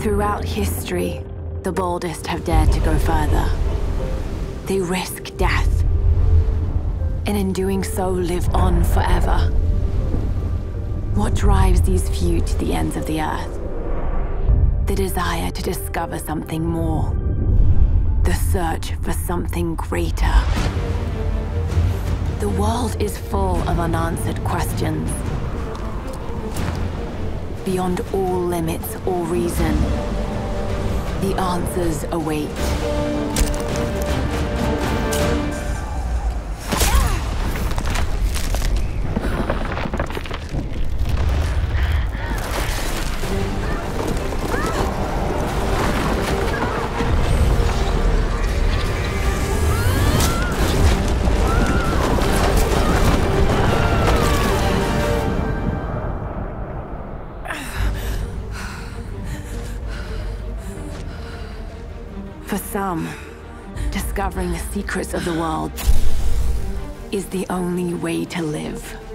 Throughout history, the boldest have dared to go further. They risk death, and in doing so, live on forever. What drives these few to the ends of the earth? The desire to discover something more. The search for something greater. The world is full of unanswered questions. Beyond all limits or reason, the answers await. For some, discovering the secrets of the world is the only way to live.